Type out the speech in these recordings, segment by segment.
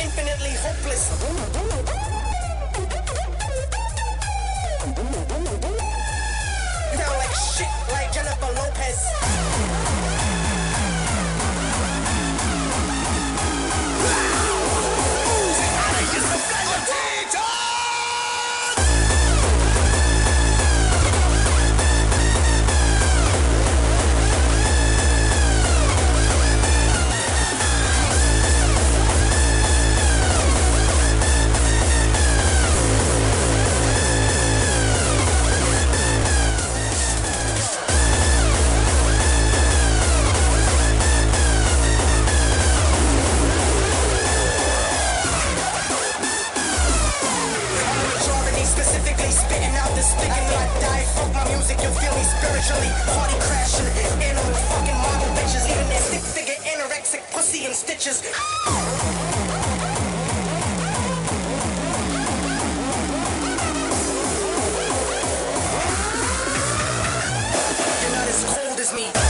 infinitely hopeless. You sound like shit like Jennifer Lopez. me.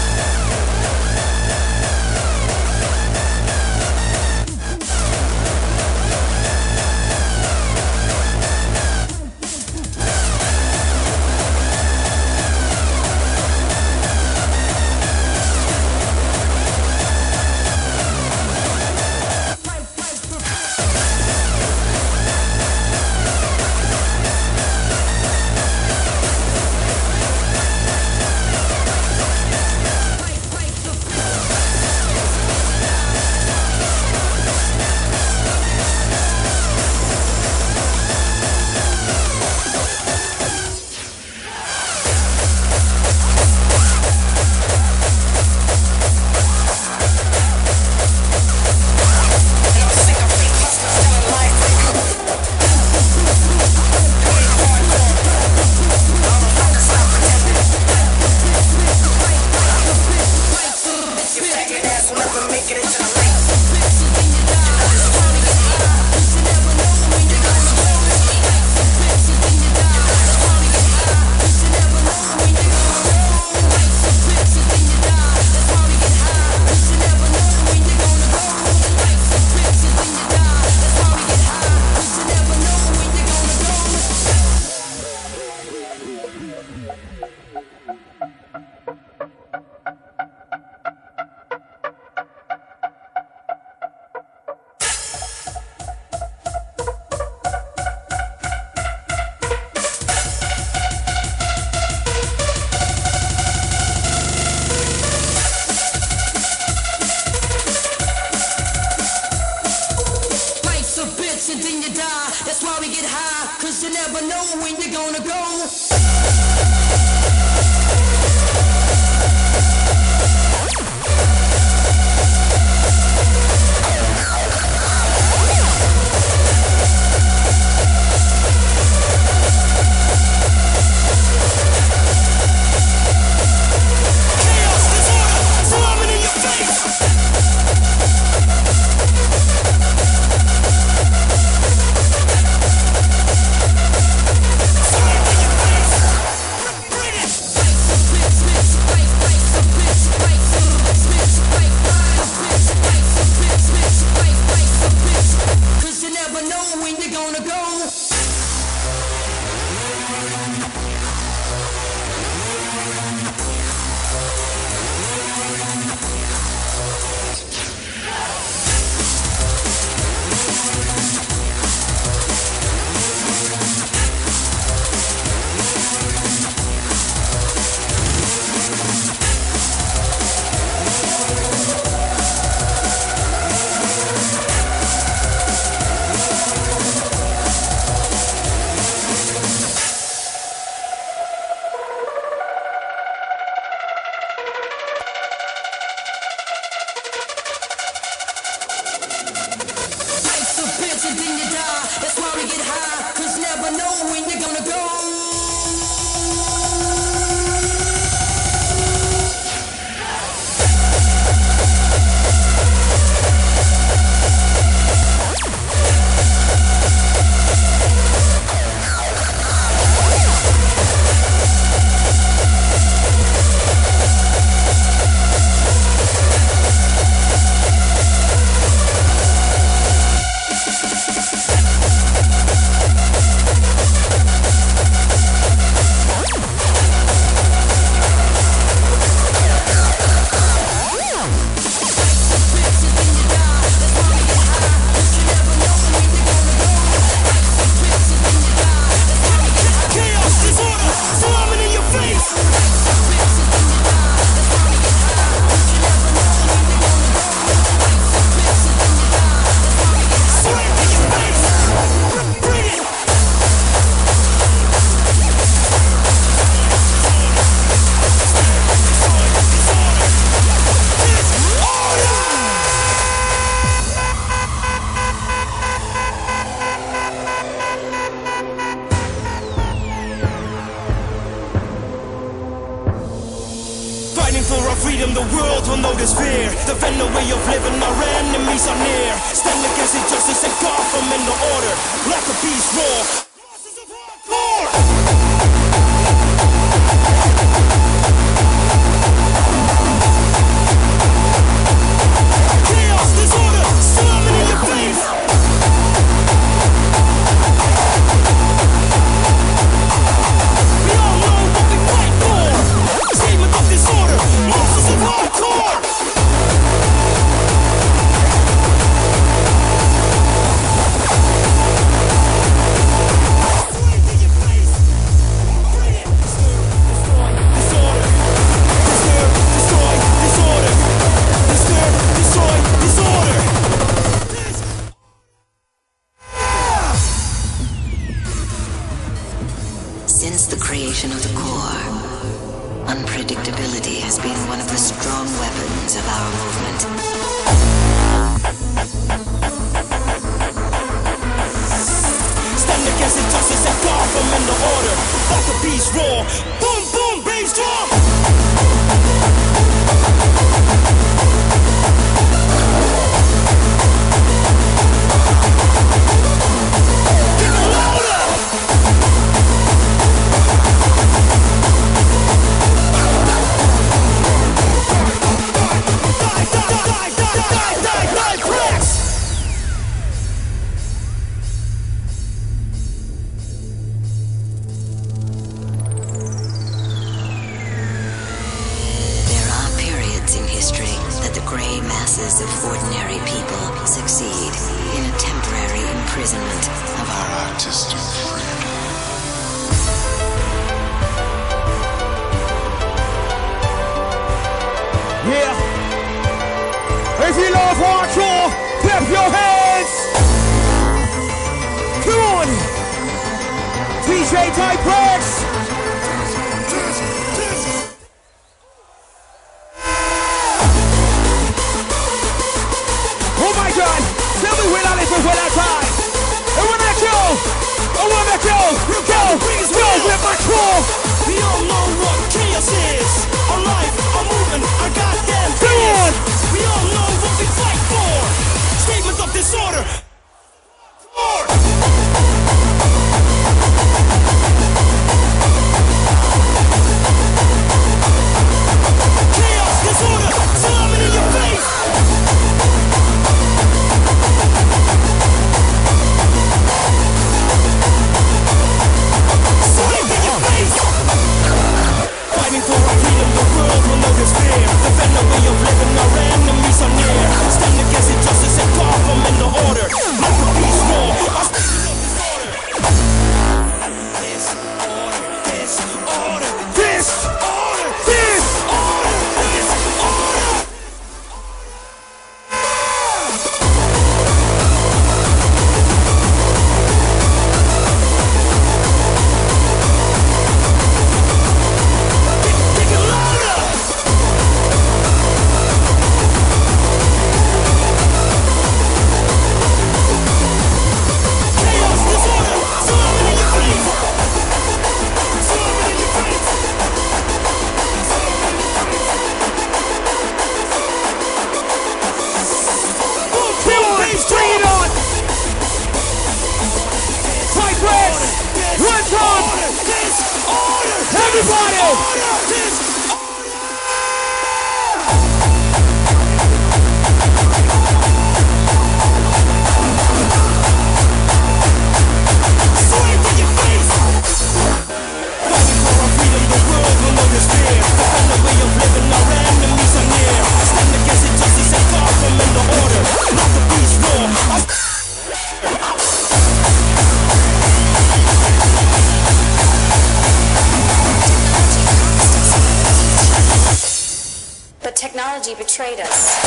The creation of the core, unpredictability has been one of the strong weapons of our movement. Stand against injustice and far from under order. Fuck the beast roar. Boom, boom, bass drum. If you love hardcore, clap your hands. Come on. DJ Dyprax. Oh my god, tell me where I live for when I. And when I go, I wanna go, go, go, go with my core. We all know what chaos is. disorder. betrayed us.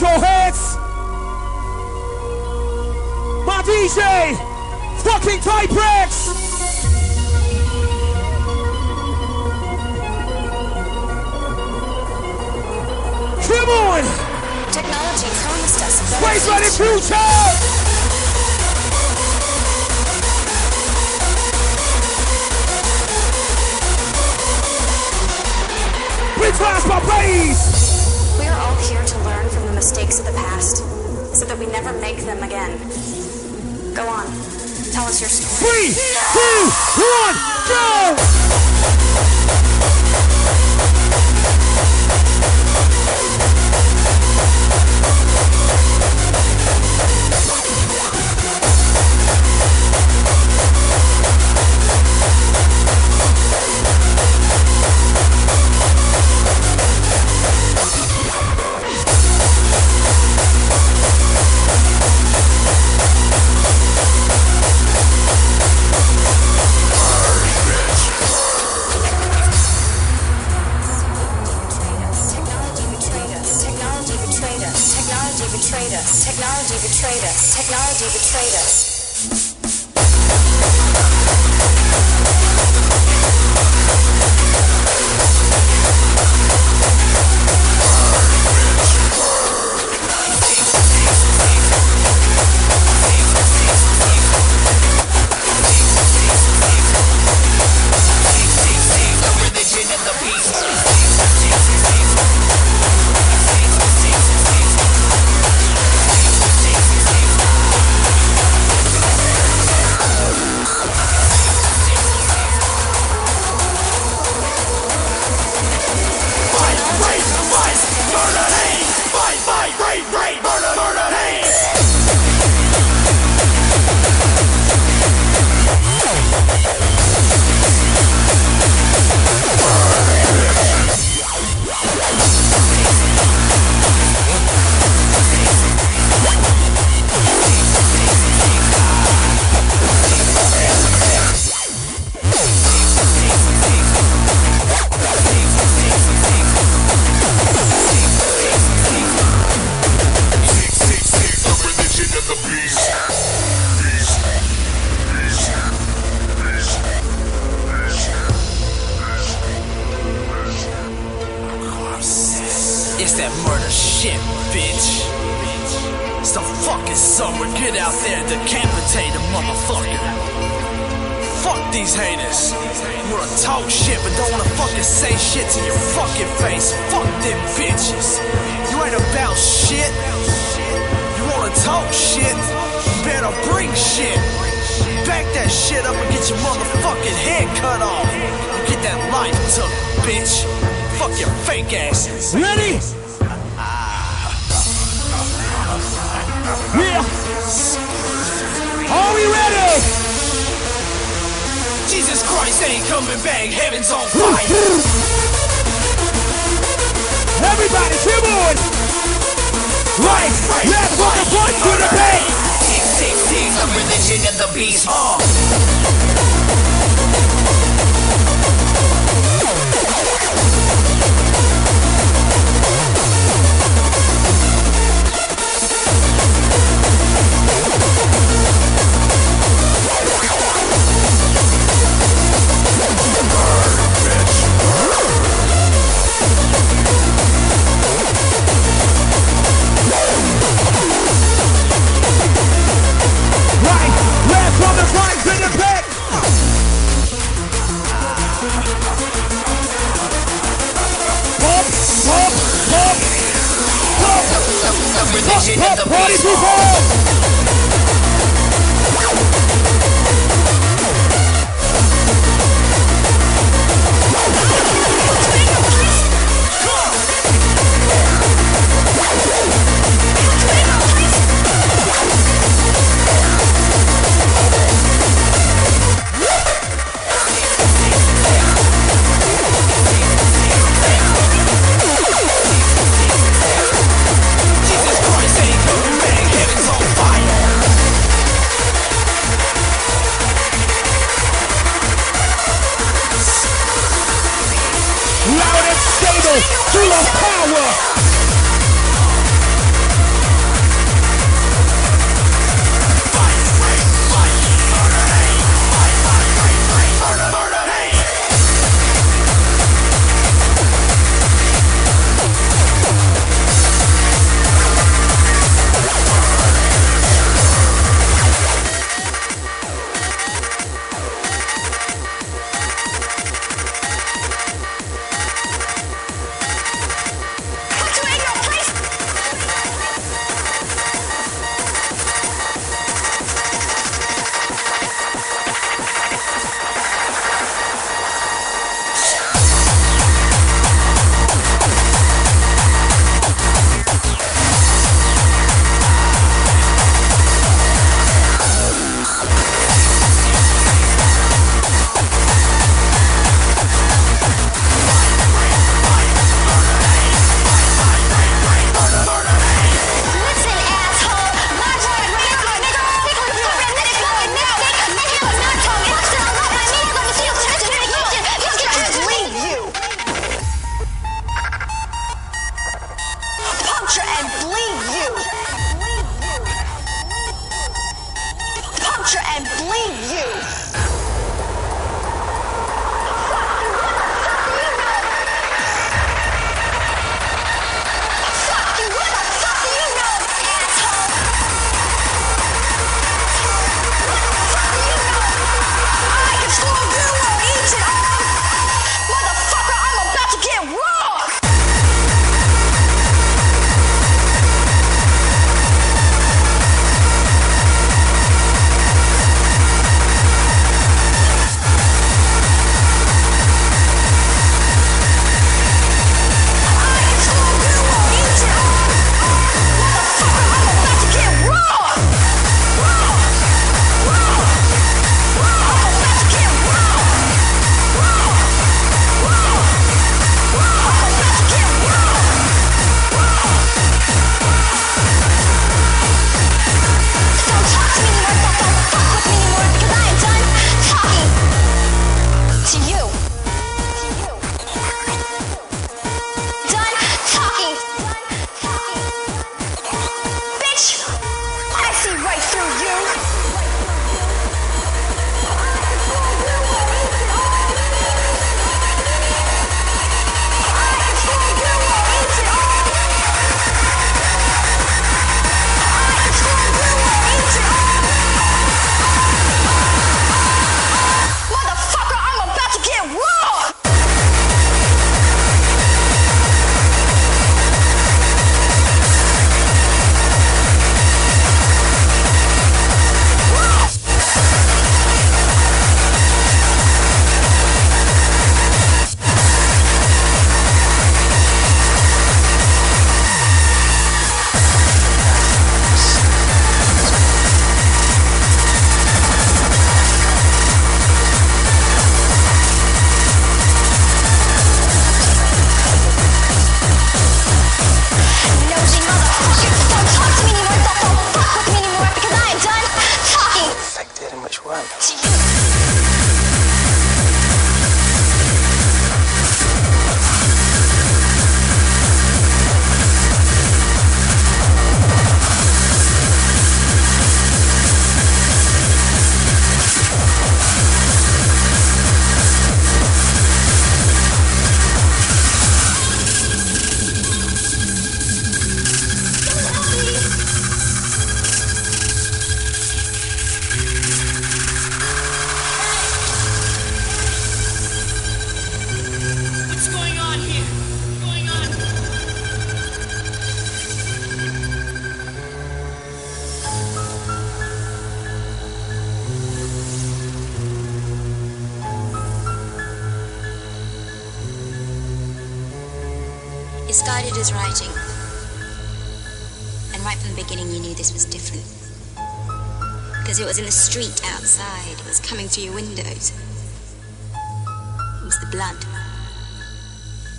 Hardcore heads! My DJ, fucking Type! Come on! Technology promised us a better Space Ready future. Big fast my bass! Mistakes of the past so that we never make them again. Go on. Tell us your story. Three, two, one, go! Bring shit. Back that shit up and get your motherfucking head cut off. Get that life took, bitch. Fuck your fake asses. Ready? Yeah. Are we ready? Jesus Christ ain't coming back. Heaven's on fire. Everybody, come on! Right, left, from the front to the back! The religion of the beast. Uh. Religion of the people! We of power. is writing. And right from the beginning, you knew this was different. Because it was in the street outside, it was coming through your windows. It was the blood.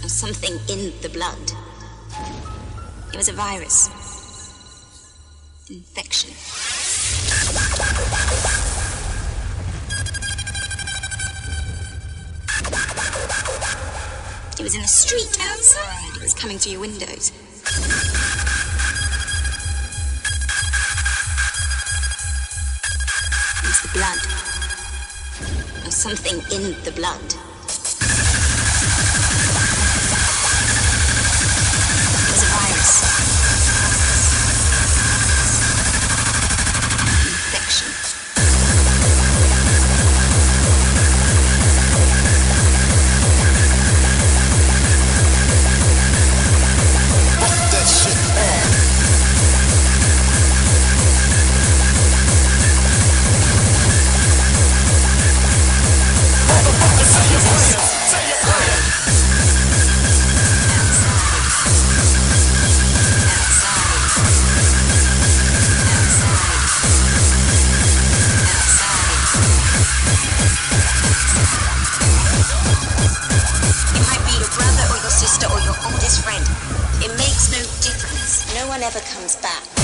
Or something in the blood. It was a virus. Infection. It was in the street outside. It was coming through your windows. It was the blood. Or something in the blood. Difference. No one ever comes back.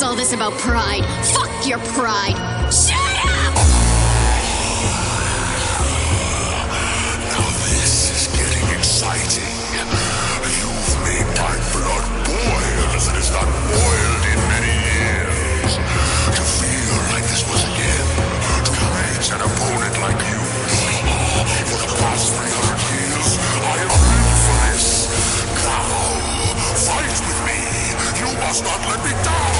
What's all this about pride? Fuck your pride. Shut up! Now this is getting exciting. You've made my blood boil as it has not boiled in many years. To feel like this was again, to meet an opponent like you. For the past 300 must not let me down.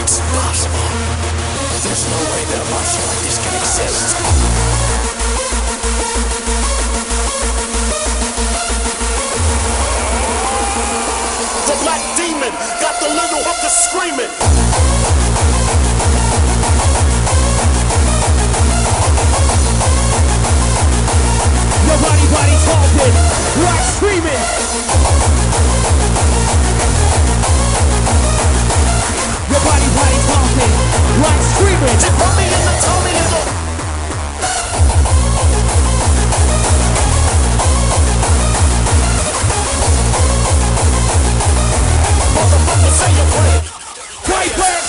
It's impossible. There's no way that a monster like this can exist. The black demon got the little screaming. Body, body talking, right screaming. Your body, body talking, right screaming. Did mommy in the tummy and Motherfucker, say your prayers. Pray, pray.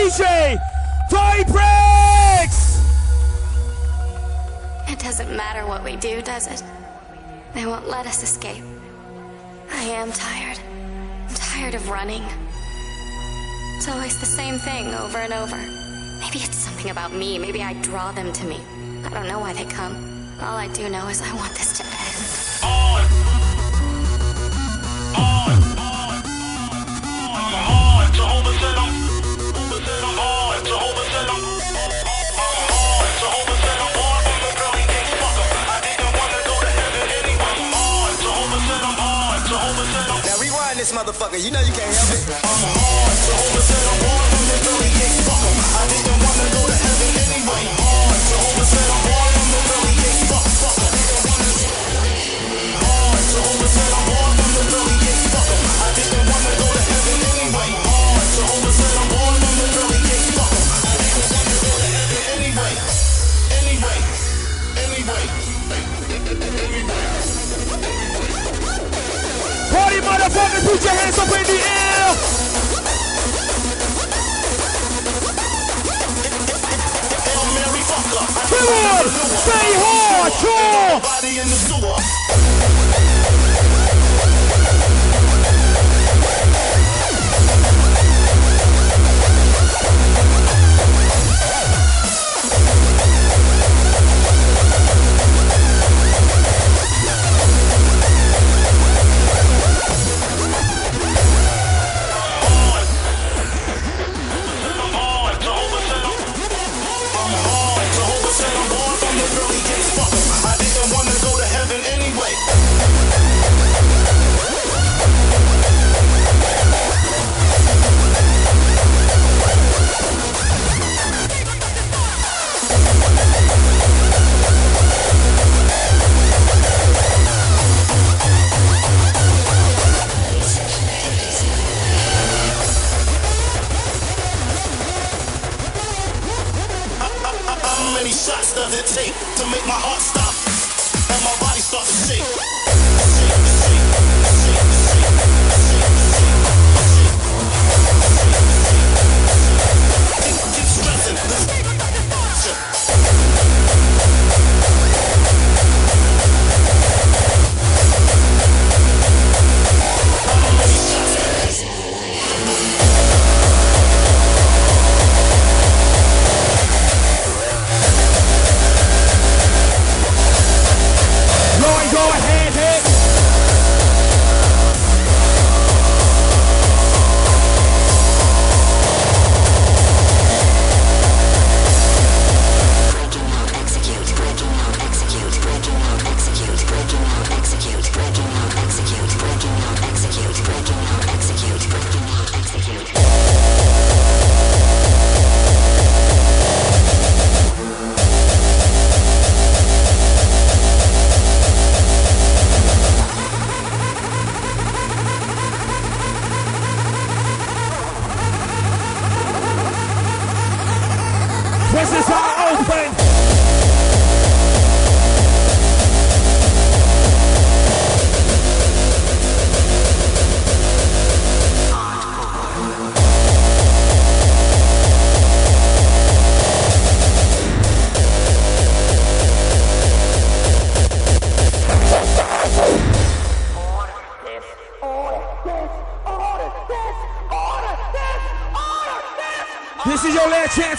DJ. Tie. It doesn't matter what we do, does it? They won't let us escape. I am tired. I'm tired of running. It's always the same thing over and over. Maybe it's something about me. Maybe I draw them to me. I don't know why they come. All I do know is I want this to end. Motherfucker. You know you can't help it. Party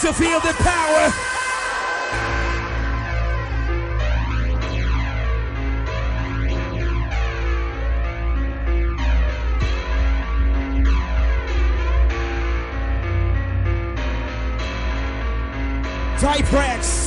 to feel the power. Dyprax. Yes,